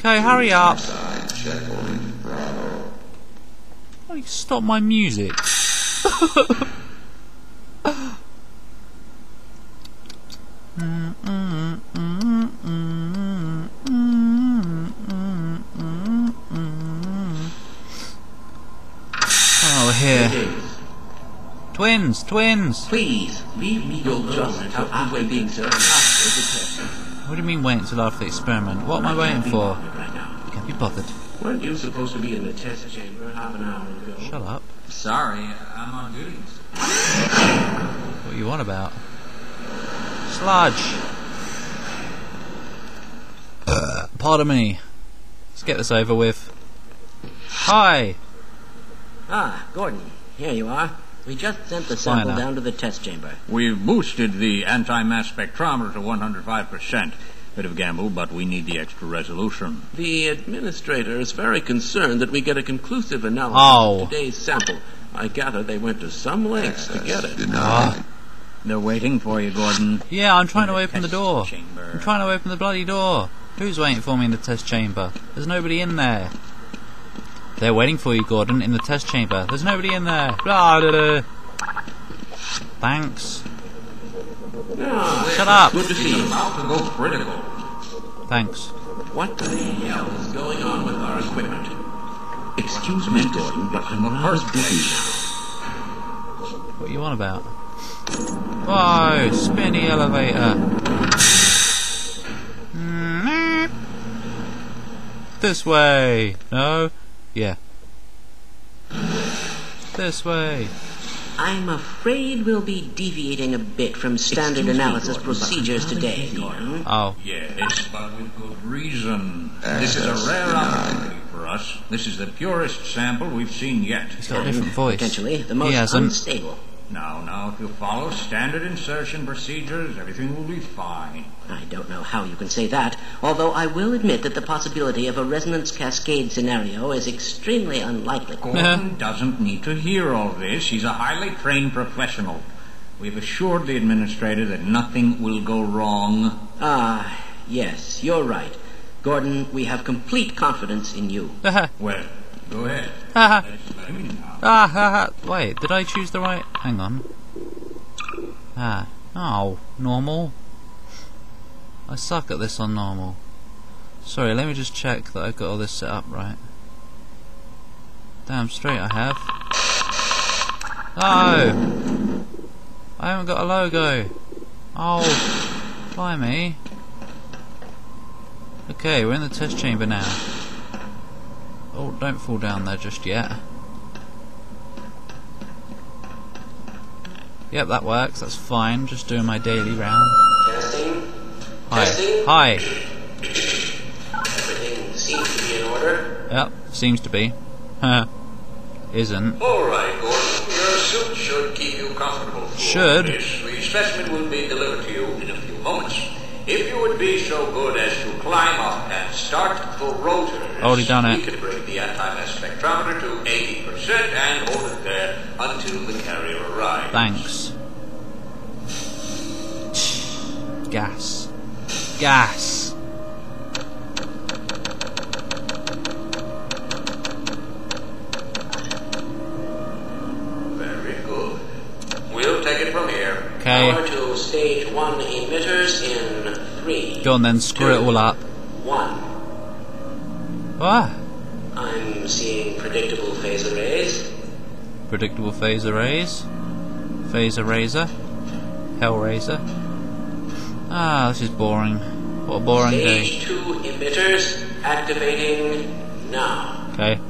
Okay, hurry up. Oh, you stop my music. Oh, here. Twins, twins. Please, leave me alone until after being served after the test. What do you mean wait until after the experiment? What am I waiting for? Right now. Can't be bothered. Weren't you supposed to be in the test chamber half an hour ago? Shut up. Sorry, I'm on duty. What you on about? Sludge. Uh, pardon me. Let's get this over with. Hi. Ah, Gordon, here you are. We just sent the sample down to the test chamber. We've boosted the anti-mass spectrometer to 105%. Bit of gamble, but we need the extra resolution. The administrator is very concerned that we get a conclusive analysis Oh. of today's sample. I gather they went to some lengths to get it. Ah. They're waiting for you, Gordon. Yeah, I'm trying to In open the door. Chamber. I'm trying to open the bloody door. Who's waiting for me in the test chamber? There's nobody in there. They're waiting for you, Gordon, in the test chamber. There's nobody in there. Blah, blah, blah. Thanks. Ah, Shut up. Good to see you. about to go critical. Thanks. What the hell is going on with our equipment? Excuse me, Gordon, but I'm busy. What you on about? Whoa, spinny elevator. Mm, This way. No? Yeah. This way. I'm afraid we'll be deviating a bit from standard Excuse me, analysis Gordon, procedures today, Gordon. Oh. Yes, but with good reason. This is a rare opportunity for us. This is the purest sample we've seen yet. He's got a different voice. Potentially the He most hasn't. unstable. Now, now, if you follow standard insertion procedures, everything will be fine. I don't know how you can say that, although I will admit that the possibility of a resonance cascade scenario is extremely unlikely. Gordon doesn't need to hear all this. He's a highly trained professional. We've assured the administrator that nothing will go wrong. Ah, yes, you're right. Gordon, we have complete confidence in you. Well, go ahead. Ah, Explain ha, ha. Wait, did I choose the right? Hang on. Ah. Oh, normal. I suck at this on normal. Sorry, let me just check that I've got all this set up right. Damn straight I have. Oh! I haven't got a logo. Oh, blimey. Okay, we're in the test chamber now. Don't fall down there just yet. Yep, that works. That's fine. Just doing my daily round. Testing. Hi. Testing. Hi. Everything seems to be in order. Yep, seems to be. Huh. Isn't. All right, Gordon. Your suit should keep you comfortable. for Should? This. The specimen will be delivered to you in a few moments. If you would be so good as to climb up and start the rotors, Already done it. we can bring the anti-mass spectrometer to 80% and hold it there until the carrier arrives. Thanks. Gas. Gas. Very good. We'll take it from here. Okay. Power to stage one emitters in three. Go on then, screw it all up. One. Ah, I'm seeing predictable phase arrays. predictable phase arrays. Phase eraser. Hellraiser. Ah, this is boring. What a boring day. Stage two emitters activating now. Okay.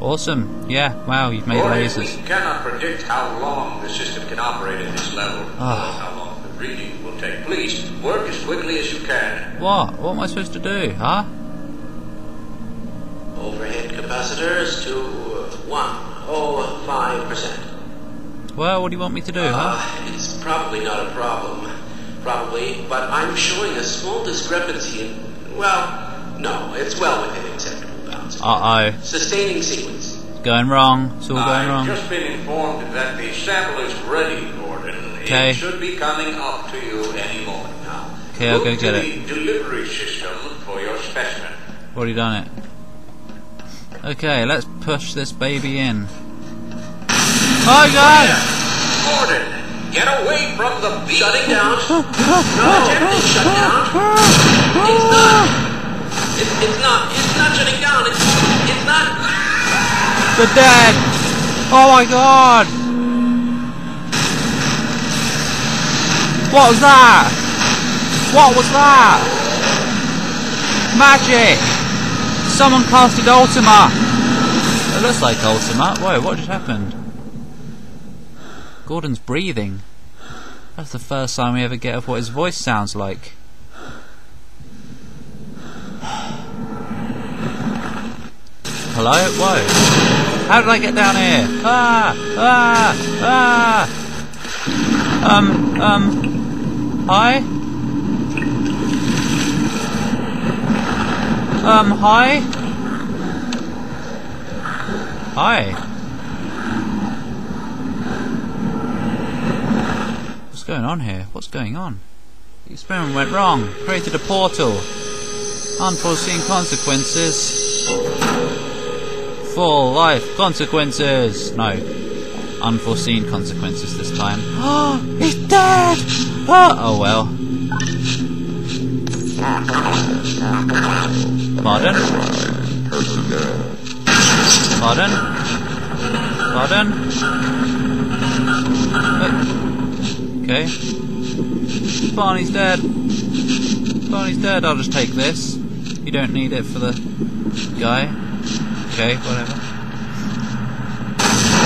Awesome. Yeah, wow, you've made Gordon, lasers. we cannot predict how long the system can operate at this level, Ah. Or how long the reading will take. Please, work as quickly as you can. What? What am I supposed to do, huh? Overhead capacitors to one oh five percent. Well, what do you want me to do, huh? Uh, it's probably not a problem. Probably, but I'm showing a small discrepancy in. Well, no, it's well within acceptable bounds. Uh oh. Sustaining sequence. Going wrong. It's all going I've wrong. just been informed that the sample is ready. Okay. It should be coming up to you any moment now. Okay, I'll go Move to get it. the delivery system for your specimen. Already done it. Okay, let's push this baby in. Oh god! Gordon, get away from the beast. Shutting down. No, everything's shut down. It's not. It's, it's not. It's not shutting down. It's it's not. The dead! Oh my god! What was that? What was that? Magic! Someone casted Ultima! It looks like Ultima. Whoa, what just happened? Gordon's breathing. That's the first time we ever get of what his voice sounds like. Hello? Whoa. How did I get down here? Ah! Ah! Ah! Um, um. Hi? Um, hi? Hi. What's going on here? What's going on? The experiment went wrong. Created a portal. Unforeseen consequences. Full life consequences. No. Unforeseen consequences this time. Oh, he's dead! Oh, oh well. Pardon? Pardon? Pardon? Okay. Barney's dead. Barney's dead. I'll just take this. You don't need it for the guy. Okay, whatever.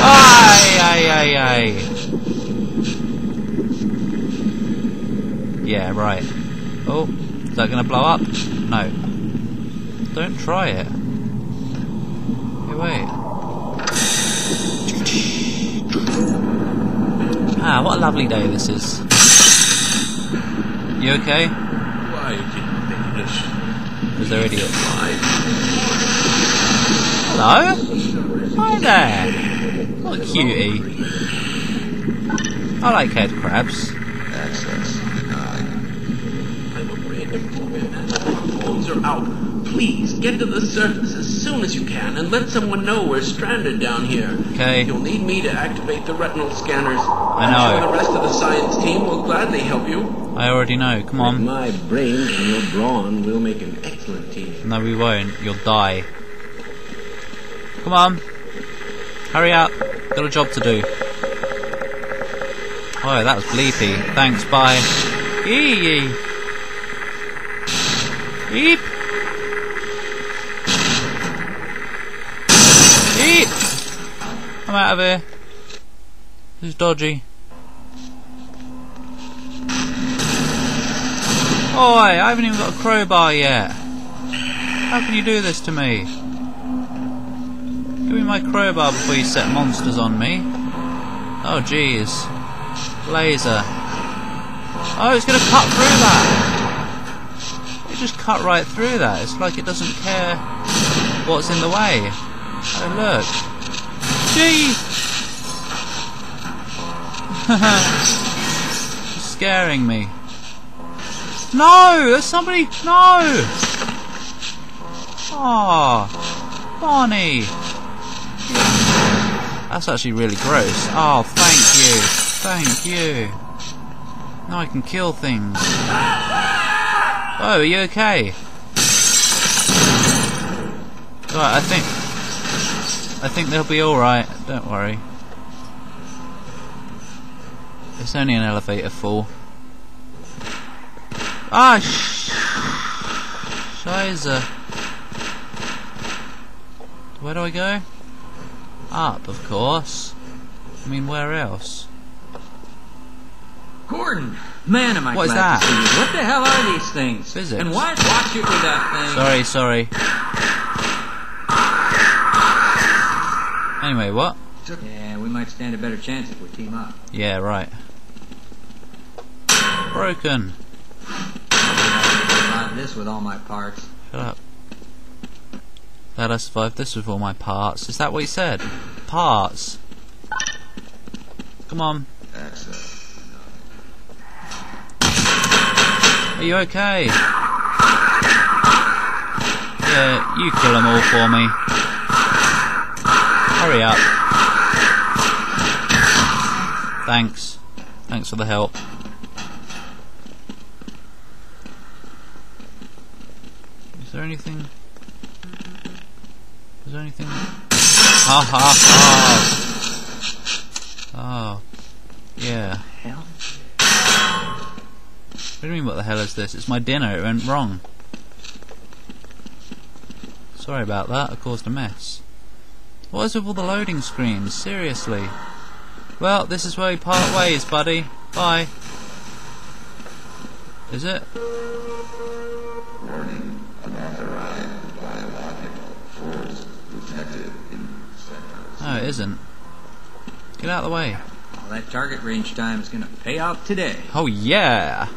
Aye, aye, aye, aye. Yeah, right. Oh, is that gonna blow up? No. Don't try it. Hey, wait. Ah, what a lovely day this is. You okay? Why didn't they? Because they're idiots. Hello? Hi there. What a cutie. I like head crabs. Phones are out. Please get to the surface as soon as you can and let someone know we're stranded down here. Okay. You'll need me to activate the retinal scanners. I I'm know. sure the rest of the science team will gladly help you. I already know. Come on. My brains and your brawn will make an excellent team. No, we won't. You'll die. Come on. Hurry up. Got a job to do. Oh, that was bleepy. Thanks, bye. Eee. Eep. Eep. I'm out of here. This is dodgy. Oi, I haven't even got a crowbar yet. How can you do this to me? Give me my crowbar before you set monsters on me. Oh jeez. Laser. Oh, it's gonna cut through that! Just cut right through that. It's like it doesn't care what's in the way. Oh look. Gee! Scaring me. No! There's somebody. No! Ah, Barney. That's actually really gross. Oh, thank you. Thank you. Now I can kill things. Oh, are you okay? Right, I think. I think they'll be alright. Don't worry. It's only an elevator fall. Ah, sh- Scheiße. Where do I go? Up, of course. I mean, where else? Gordon, man, am I What glad that? to see you. What the hell are these things? Physics. And why watch it with that thing? Sorry, sorry. Anyway, what? Yeah, we might stand a better chance if we team up. Yeah, right. Broken. This with all my parts. Shut up. Glad I survived this with all my parts. Is that what he said? Parts. Come on. Are you okay? Yeah, you kill them all for me. Hurry up. Thanks. Thanks for the help. Is there anything? Is there anything? Ha ha ha! Oh. Yeah. What do you mean, what the hell is this? It's my dinner, it went wrong. Sorry about that, I caused a mess. What is with all the loading screens? Seriously. Well, this is where we part ways, buddy. Bye. Is it? Warning, unauthorized biological force detected in center. No, it isn't. Get out of the way. Well, that target range time is going to pay out today. Oh yeah!